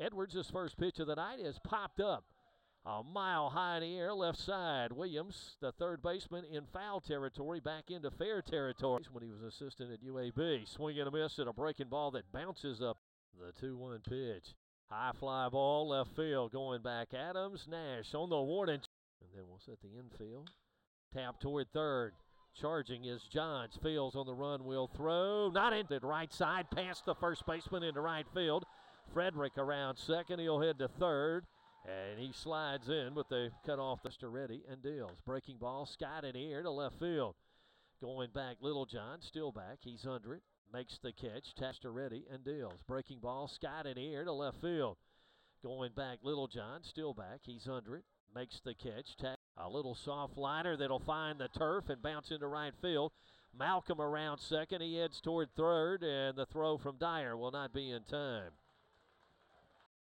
Edwards' his first pitch of the night is popped up. A mile high in the air, left side. Williams, the third baseman, in foul territory, back into fair territory when he was assistant at UAB. Swing and a miss at a breaking ball that bounces up. The 2 1 pitch. High fly ball, left field, going back. Adams, Nash on the warning. And then we'll set the infield. Tap toward third. Charging is Johns. Fields on the run will throw. Not into right side. Past the first baseman into right field. Frederick around second. He'll head to third. And he slides in, but they cut off the ready and deals. Breaking ball, skied in the air to left field. Going back, Little John, still back. He's under it. Makes the catch. Taster ready and deals. Breaking ball, skied in the air to left field. Going back, Little John, still back. He's under it. Makes the catch. A little soft liner that'll find the turf and bounce into right field. Malcolm around second. He heads toward third, and the throw from Dyer will not be in time.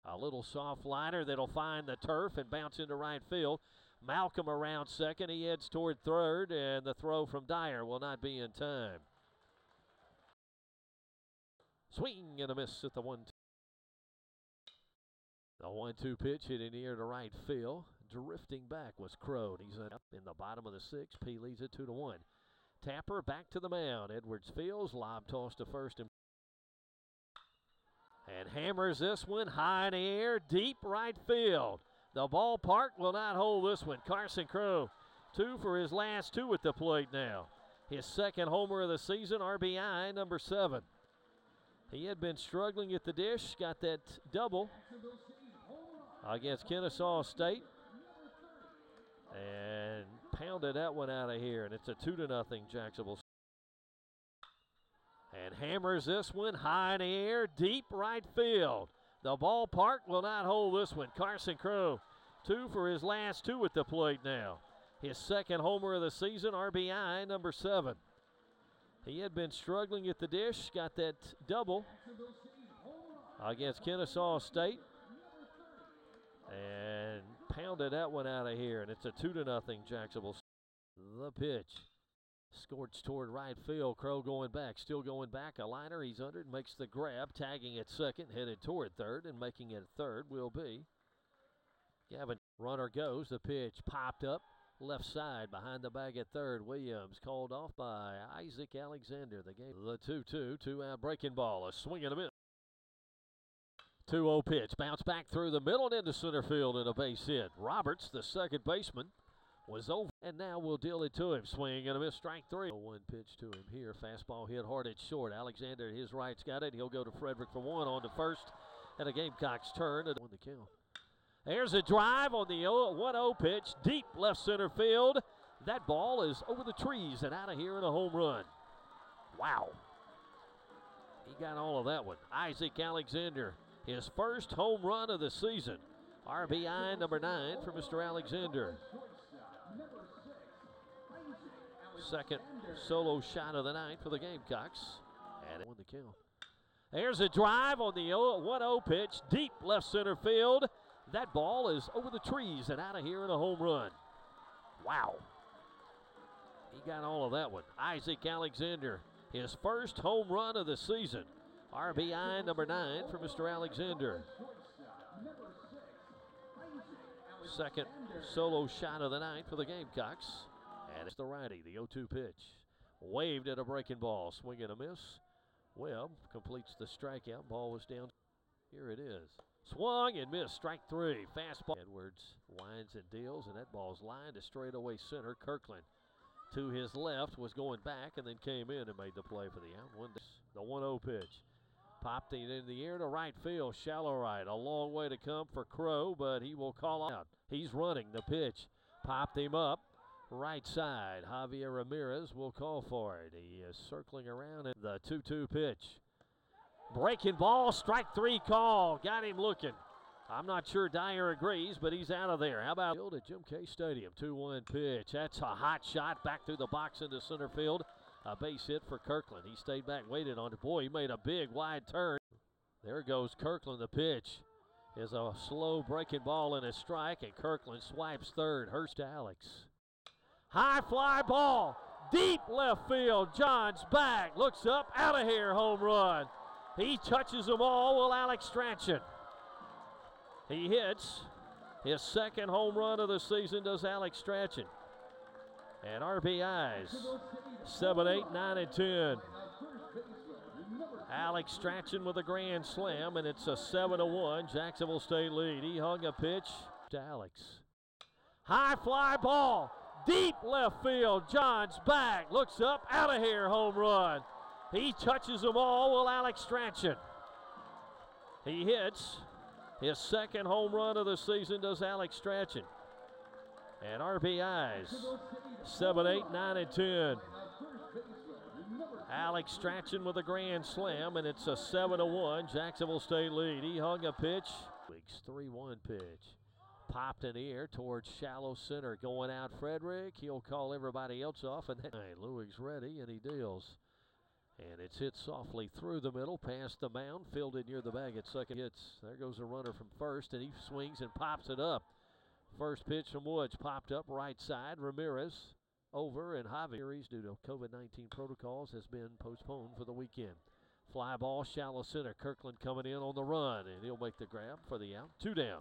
A little soft liner that'll find the turf and bounce into right field. Malcolm around second. He heads toward third, and the throw from Dyer will not be in time. Swing and a miss at the one. Two. The one-two pitch hitting near to right field. Drifting back was Crone. He's up in the bottom of the sixth. P leads it two to one. Tapper back to the mound. Edwards fields. Lob toss to first and and hammers this one high in the air, deep right field. The ballpark will not hold this one. Carson Crow, two for his last two at the plate now. His second homer of the season, RBI number seven. He had been struggling at the dish, got that double against Kennesaw State, and pounded that one out of here. And it's a two to nothing Jacksonville and hammers this one high in the air, deep right field. The ballpark will not hold this one. Carson Crow, two for his last two at the plate now. His second homer of the season, RBI number seven. He had been struggling at the dish, got that double against Kennesaw State, and pounded that one out of here. And it's a two to nothing Jacksonville. The pitch. Scorched toward right field. Crow going back, still going back. A liner, he's under it, makes the grab, tagging at second, headed toward third, and making it third will be Gavin. Runner goes. The pitch popped up left side behind the bag at third. Williams called off by Isaac Alexander. The game, the 2 2, two out breaking ball. A swing and a miss. 2 0 pitch. Bounce back through the middle and into center field and a base hit. Roberts, the second baseman, was over. And now we'll deal it to him. Swing and a miss, strike three. Oh, one pitch to him here. Fastball hit hard at short. Alexander, his right's got it. He'll go to Frederick for one on the first. And a Gamecocks turn win the count. There's a drive on the 1 0 pitch, deep left center field. That ball is over the trees and out of here in a home run. Wow. He got all of that one. Isaac Alexander, his first home run of the season. RBI number nine for Mr. Alexander. Second solo shot of the night for the Gamecocks. And it won the kill. There's a drive on the 1 0 pitch, deep left center field. That ball is over the trees and out of here in a home run. Wow. He got all of that one. Isaac Alexander, his first home run of the season. RBI number nine for Mr. Alexander. Second solo shot of the night for the Gamecocks. And it's the righty, the 0 2 pitch. Waved at a breaking ball. Swing and a miss. Webb completes the strikeout. Ball was down. Here it is. Swung and missed. Strike three. Fastball. Edwards winds and deals, and that ball's lined to straightaway center. Kirkland to his left was going back and then came in and made the play for the out. One, the 1 0 pitch. Popped it in the air to right field. Shallow right. A long way to come for Crow, but he will call out. He's running the pitch. Popped him up right side. Javier Ramirez will call for it. He is circling around at the 2 2 pitch. Breaking ball, strike three call. Got him looking. I'm not sure Dyer agrees, but he's out of there. How about field at Jim Case Stadium? 2 1 pitch. That's a hot shot back through the box into center field. A base hit for Kirkland. He stayed back, waited on it. Boy, he made a big wide turn. There goes Kirkland. The pitch is a slow breaking ball and a strike, and Kirkland swipes third. Hurst Alex. High fly ball, deep left field. Johns back, looks up, out of here, home run. He touches them all. Will Alex Strachan. He hits. His second home run of the season does Alex Strachan. And RBIs 7, 8, 9, and 10. Alex Strachan with a grand slam, and it's a 7 to 1 Jacksonville State lead. He hung a pitch to Alex. High fly ball, deep left field. John's back, looks up, out of here, home run. He touches them all, will Alex Strachan. He hits. His second home run of the season does Alex Strachan. And RBIs 7, 8, 9, and 10. Alex Strachan with a grand slam, and it's a 7 1 Jacksonville State lead. He hung a pitch. Weeks 3 1 pitch. Popped in the air towards shallow center. Going out Frederick. He'll call everybody else off. And then hey, Lewig's ready, and he deals. And it's hit softly through the middle, past the mound, fielded near the bag at second. Hits. There goes a runner from first, and he swings and pops it up. First pitch from Woods popped up right side. Ramirez over, and Javier, due to COVID 19 protocols, has been postponed for the weekend. Fly ball, shallow center. Kirkland coming in on the run, and he'll make the grab for the out. Two down.